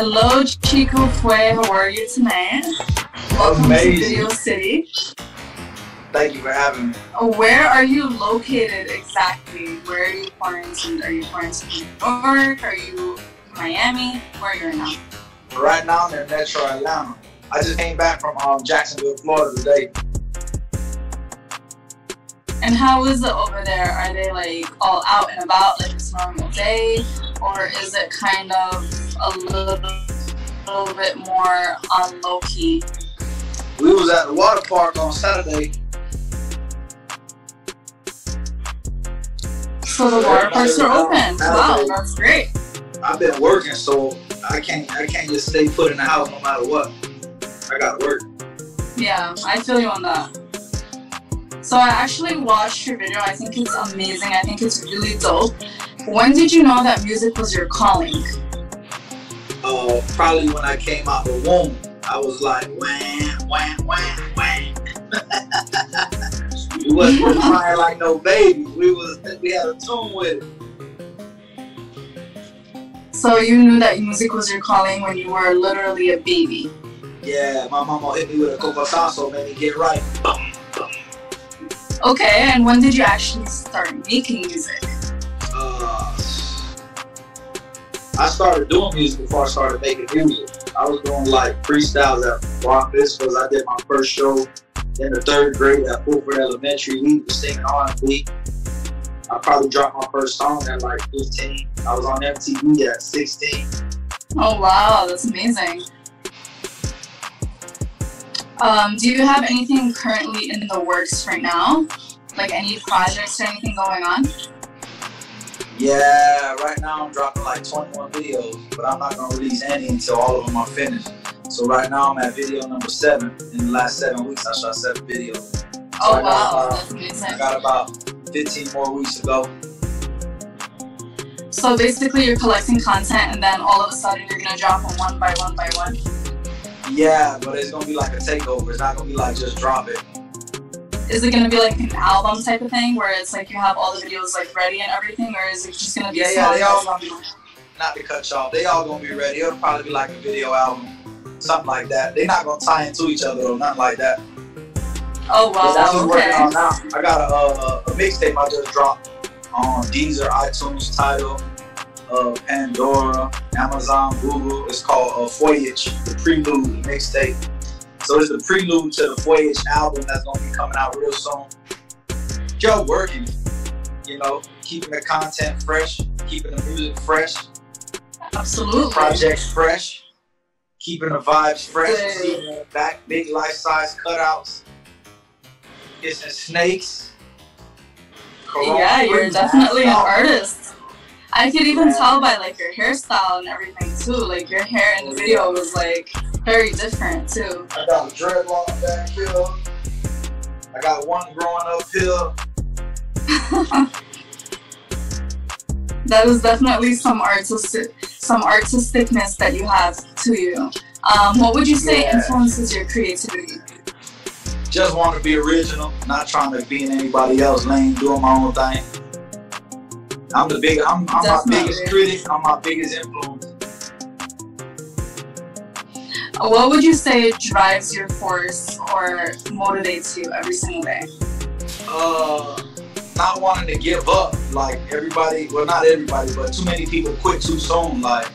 Hello, Cheeko Fue. How are you tonight? Welcome Amazing. to Video City. Thank you for having me. Where are you located exactly? Where are you quarantined? Are you quarantined in New York? Are you in Miami? Where are you right now? Right now I'm in Metro Atlanta. I just came back from um, Jacksonville, Florida today. And how is it over there? Are they like all out and about like it's normal day? Or is it kind of a little, little bit more on low key? We was at the water park on Saturday. So the water parks are open. Wow, that's great. I've been working, so I can't I can't just stay put in the house no matter what. I gotta work. Yeah, I feel you on that. So I actually watched your video. I think it's amazing. I think it's really dope. When did you know that music was your calling? Uh, probably when I came out the womb, I was like wham wham wham wham. we wasn't crying like no baby. We was we had a tune with it. So you knew that music was your calling when you were literally a baby. Yeah, my mama hit me with a cocotazo, made me get right. Okay, and when did you actually start making music? I started doing music before I started making music. I was doing like freestyles at Rock Vistas. I did my first show in the third grade at Fulford Elementary. We was singing R&B. I probably dropped my first song at like 15. I was on MTV at 16. Oh wow, that's amazing. Um, do you have anything currently in the works right now? Like any projects or anything going on? Yeah, right now I'm dropping like 21 videos, but I'm not gonna release any until all of them are finished. So right now I'm at video number seven. In the last seven weeks, I shot seven videos. Oh got wow, about- that's amazing. I got about 15 more weeks to go. So basically, you're collecting content, and then all of a sudden, you're gonna drop them one by one by one. Yeah, but it's gonna be like a takeover. It's not gonna be like just drop it. Is it gonna be like an album type of thing, where it's like you have all the videos like ready and everything, or is it just gonna be Yeah, yeah, they all gonna be not to cut y'all. They all gonna be ready. It'll probably be like a video album, something like that. They're not gonna tie into each other or nothing like that. Oh that's wow, what I'm working on okay. now. I got a, a, a mixtape I just dropped on Deezer, iTunes, Tidal, uh, Pandora, Amazon, Google. It's called uh, Voyage, the prelude mixtape. So it's the prelude to the Voyage album that's gonna be coming out real soon. Yo, working, you know, keeping the content fresh, keeping the music fresh, Absolutely. projects fresh, keeping the vibes fresh. The back big life size cutouts, kissing snakes. Yeah, you're definitely an artist. I could even Yeah. tell by like your hairstyle and everything too. Like your hair in the oh, video was like very different too. I got a dreadlock back here. I got one growing up here. That is definitely some artistic, some artisticness that you have to you. Um, what would you say Yeah. influences your creativity? Just want to be original, not trying to be in anybody else lane, doing my own thing. I'm the big. I'm, I'm my biggest critic. I'm my biggest influence. What would you say drives your force or motivates you every single day? uh, not wanting to give up. Like everybody, well, not everybody, but too many people quit too soon. Like,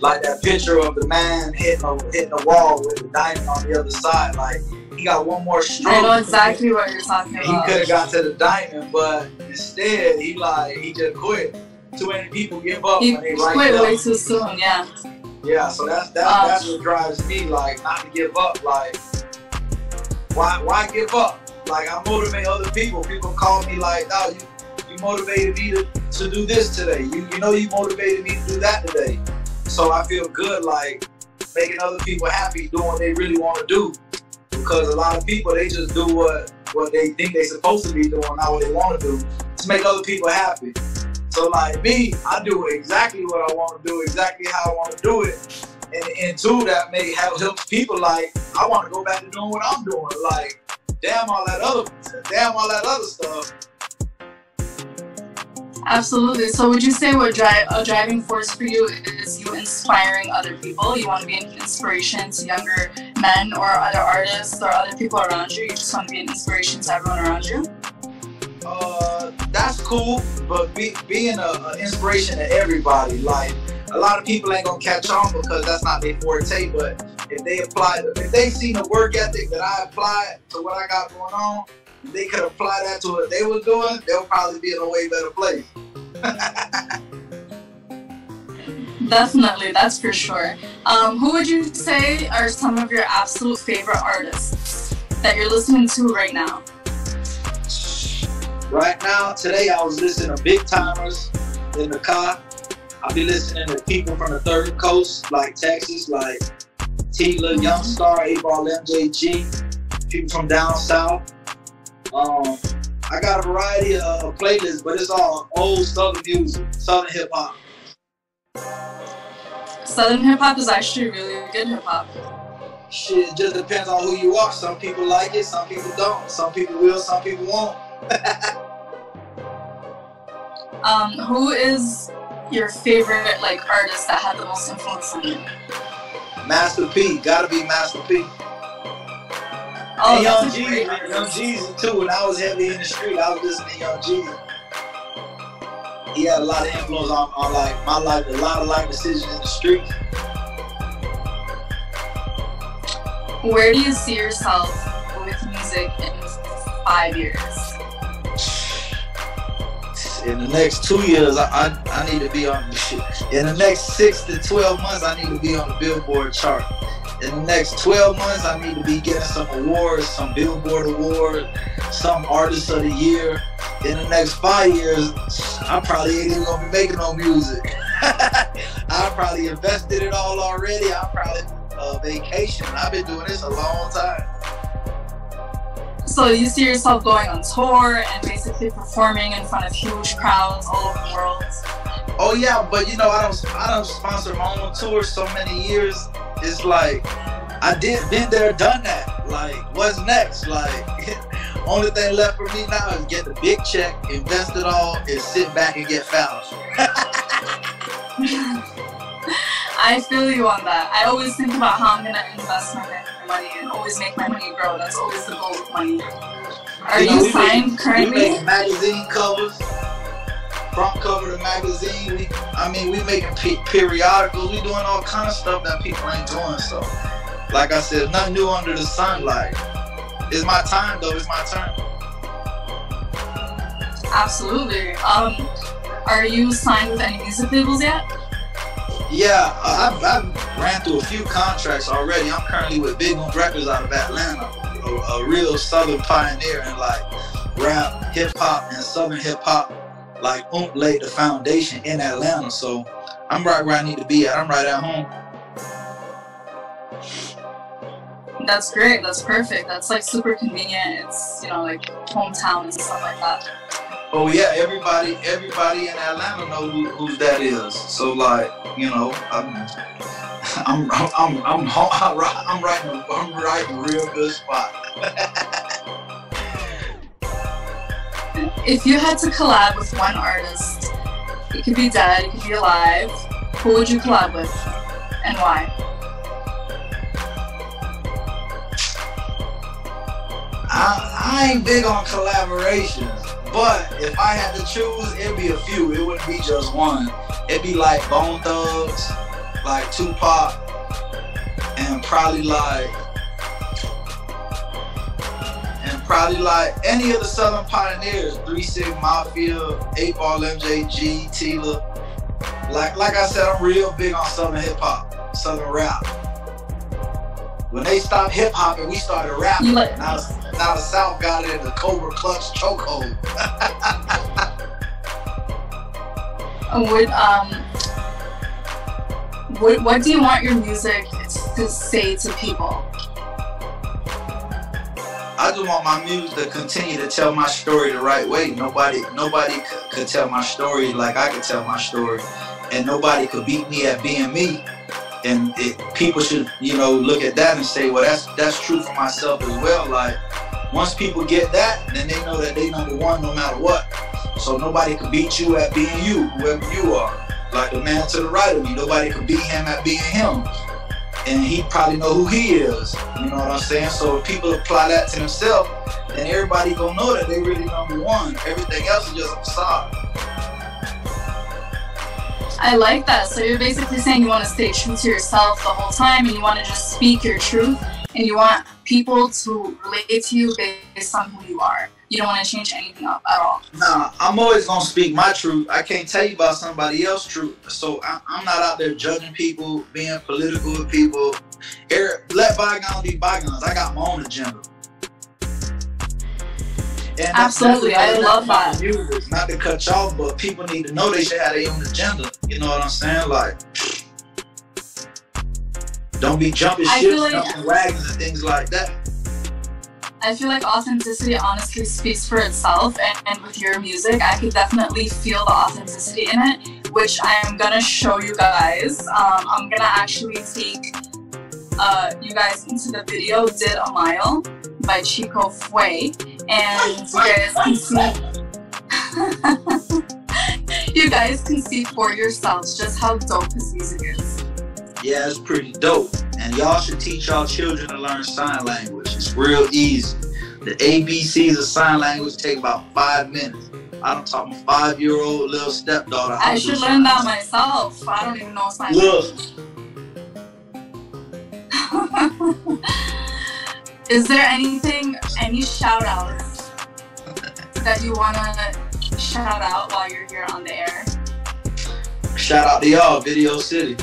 like that picture of the man hitting a, hitting the wall with the diamond on the other side. Like, he got one more stroke. I know exactly what you're talking He about. He could have got to the diamond, but instead, he like he just quit. Too many people give up He when they quit way too soon. Yeah. Yeah, so that's that's, Um, that's what drives me, like not to give up. Like, why why give up? Like I motivate other people. People call me like, oh, you you motivated me to, to do this today. You you know you motivated me to do that today. So I feel good like making other people happy, doing what they really want to do. Because a lot of people they just do what what they think they're supposed to be doing, not what they want to do, to make other people happy. So like me, I do exactly what I want to do, exactly how I want to do it. And, and two, that may help helps people like I want to go back to doing what I'm doing. Like, damn all that other damn all that other stuff. Absolutely. So, would you say what drive a driving force for you is you inspiring other people? You want to be an inspiration to younger men or other artists or other people around you. You just want to be an inspiration to everyone around you. Uh, but be, being an inspiration to everybody, like a lot of people ain't gonna catch on because that's not their forte. But if they apply, if they see the work ethic that I apply to what I got going on, they could apply that to what they were doing, they'll probably be in a way better place. Definitely, that's for sure. Um, who would you say are some of your absolute favorite artists that you're listening to right now? Right now, today I was listening to Big Tymers in the car. I'll be listening to people from the third coast, like Texas, like Tila, Young Star, 8Ball MJG, people from down south. Um, I got a variety of playlists, but it's all old Southern music, Southern hip hop. Southern hip hop is actually really good hip hop. Shit, it just depends on who you are. Some people like it, some people don't. Some people will, some people won't. um, who is your favorite like artist that had the most influence on you? Master P, gotta be Master P. Oh, and Young Jeezy, Young Jeezy too. When I was heavy in the street, I was listening to Young Jeezy. He had a lot of influence on, on like my life, a lot of life decisions in the street. Where do you see yourself with music in five years? In the next two years, I, I, I need to be on the shit. In the next six to twelve months, I need to be on the Billboard chart in the next 12 months, I need to be getting some awards, some Billboard award, some Artist of the Year. In the next five years, I probably ain't even gonna be making no music. I probably invested it all already. I'm probably uh, vacation. I've been doing this a long time. So you see yourself going on tour and basically performing in front of huge crowds all over the world. Oh yeah, but you know I don't I don't sponsor my own tour so many years it's like I did been there, done that. Like, what's next? Like, only thing left for me now is get the big check, invest it all, and sit back and get found. I feel you on that. I always think about how I'm gonna invest my money and always make my money grow. That's always the goal with money. Are you, know, you signed make, currently? We make magazine covers front cover the magazine. We, I mean, we making periodicals. We doing all kind of stuff that people ain't doing. So, like I said, nothing new under the sun. Like, it's my time though. It's my turn. Absolutely. Um, are you signed with any music labels yet? Yeah, I've, I've ran through a few contracts already. I'm currently with Big Moon Records out of Atlanta, a, a real Southern pioneer in like rap, hip hop, and Southern hip hop like Oomp laid the foundation in Atlanta. So I'm right where I need to be at. I'm right at home. That's great. That's perfect. That's like super convenient. It's you know like hometown and stuff like that. Oh yeah, everybody, everybody in Atlanta know who, who that is. So like, you know, I'm, I'm, I'm, I'm, I'm, I'm right, I'm right, I'm right in a real good spot. If you had to collab with one artist, it could be dead, it could be alive, who would you collab with and why? I, I ain't big on collaborations, but if I had to choose, it'd be a few. It wouldn't be just one. It'd be like Bone Thugs, like Tupac, and probably like and probably like any of the Southern pioneers, Three Six Mafia, 8Ball MJG, Tila. Like like I said, I'm real big on Southern hip hop, Southern rap. When they stopped hip hop and we started rapping, like, now, now the South got it in the Cobra Clutch chokehold. would um what, what do you want your music to say to people? I just want my music to continue to tell my story the right way. Nobody, nobody could tell my story like I could tell my story, and nobody could beat me at being me. And it, people should, you know, look at that and say, well, that's that's true for myself as well. Like once people get that, then they know that they number one no matter what. So nobody can beat you at being you, whoever you are. Like the man to the right of me, nobody can beat him at being him. And he probably know who he is. You know what I'm saying? So if people apply that to themselves, then everybody gonna know that they really number one. Everything else is just a facade. I like that. So you're basically saying you want to stay true to yourself the whole time and you want to just speak your truth and you want people to relate to you based on who you are. You don't want to change anything up at all. Nah, I'm always gonna speak my truth. I can't tell you about somebody else's truth. So I, am not out there judging people, being political with people. Eric, let bygones be bygones. I got my own agenda. And Absolutely, I love that. Music, not to cut you off, but people need to know they should have their own agenda. You know what I'm saying? Like, don't be jumping shit, like, jumping wagons, and things like that. I feel like authenticity honestly speaks for itself, and, and with your music, I could definitely feel the authenticity in it, which I'm gonna show you guys. Um, I'm gonna actually take uh, you guys into the video "Did a Mile" by Cheeko Fue, and you guys can see. you guys can see for yourselves just how dope his music is. Yeah, it's pretty dope. And y'all should teach y'all children to learn sign language. It's real easy. The ABCs of sign language take about five minutes. I don't talk my five-year-old little stepdaughter. I should learn that myself. I don't even know sign Look. Is there anything, any shout outs that you want to shout out while you're here on the air? Shout out to y'all, Video City.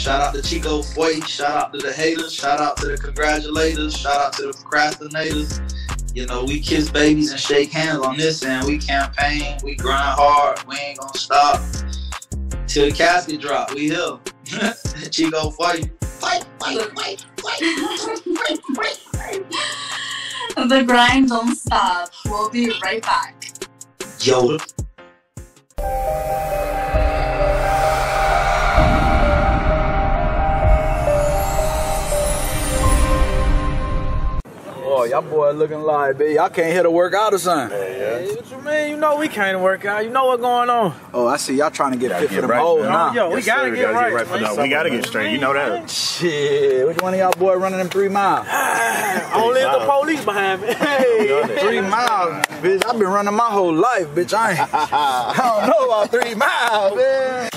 Shout out to Cheeko Fue. Shout out to the haters. Shout out to the congratulators. Shout out to the procrastinators. You know, we kiss babies and shake hands on this end. We campaign. We grind hard. We ain't gonna stop till the casket drop. We here. Cheeko Fue. Fight, fight, fight, fight, fight, fight, fight. The grind don't stop. We'll be right back. Yo. Y'all boy looking like, baby. Y'all can't hit a workout or something. Yeah, yeah. Hey, what you mean? You know we can't work out. You know what's going on. Oh, I see. Y'all trying to get fit for the right, mold, huh? Yo, we gotta sir, get right. Get right we gotta get straight. You know that. Shit. Which one of y'all boy running them three miles? Only the police behind me. Hey. three miles, bitch. I've been running my whole life, bitch. I ain't. I don't know about three miles, man.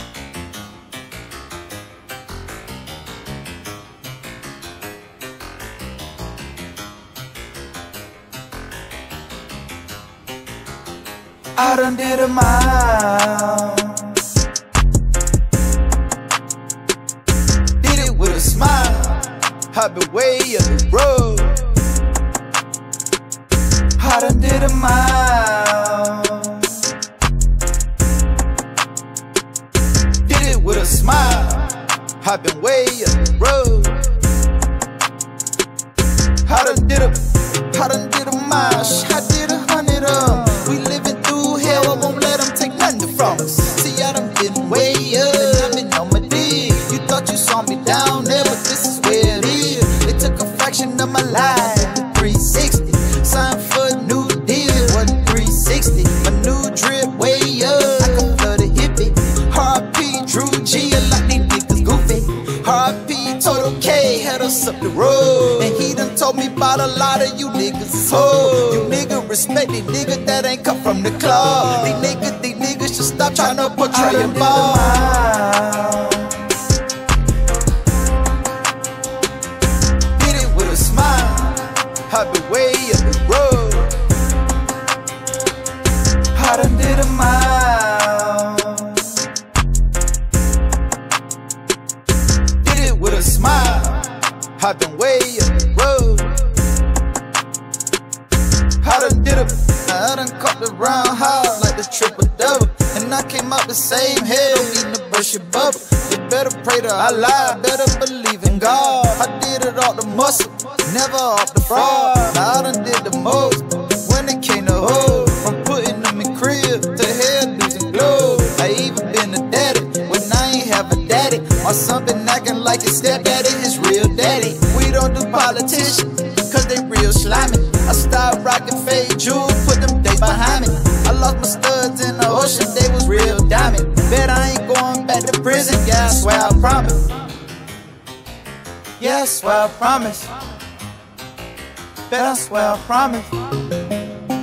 I done did a mile. Did it with a smile. I've been way up the road. I done did a mile. Did it with a smile. I've been way up the road. I done did a, I done did a mile. This is where it is. It took a fraction of my life, 360. Signed for a new deal, what 360. My new drip way up, I can flood a hippie. RP Drew G, a lot these niggas goofy. RP Total K had us up the road, and he done told me about a lot of you niggas. Oh, you niggas respect these niggas that ain't come from the club. These niggas, these niggas should stop trying to portray a ball. I've been way up the road. I done did a mile. Did it with a smile. I've been way up the road. I done did a I done caught the round house like the triple double. And I came out the same head, don't need to brush your bubble. You better pray to Allah, better believe in God. I did it off the muscle, never off the fraud. I done did the most when it came to hoes. From putting them in cribs to hairdos and clothes. I even been a daddy when I ain't have a daddy. My son been acting like his stepdaddy, his real daddy. We don't do politicians, cause they real slimy. I started rocking fade jewels, put them days behind me. I lost my studs in the ocean, they was real diamond. Bet I ain't going back to prison, yeah, I swear I promise. Yes, I swear I promise.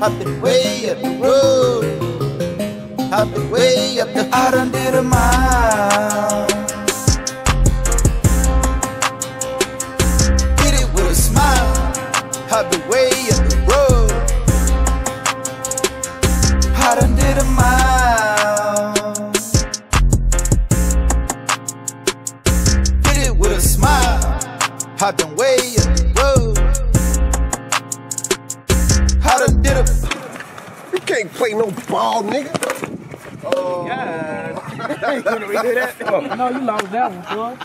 I've been way up the road. I've been way up the. I done did a mile. Did it with a smile. I've been way You can't play no ball, nigga. Oh, yeah. you gonna redo that? no, you lost that one, boy.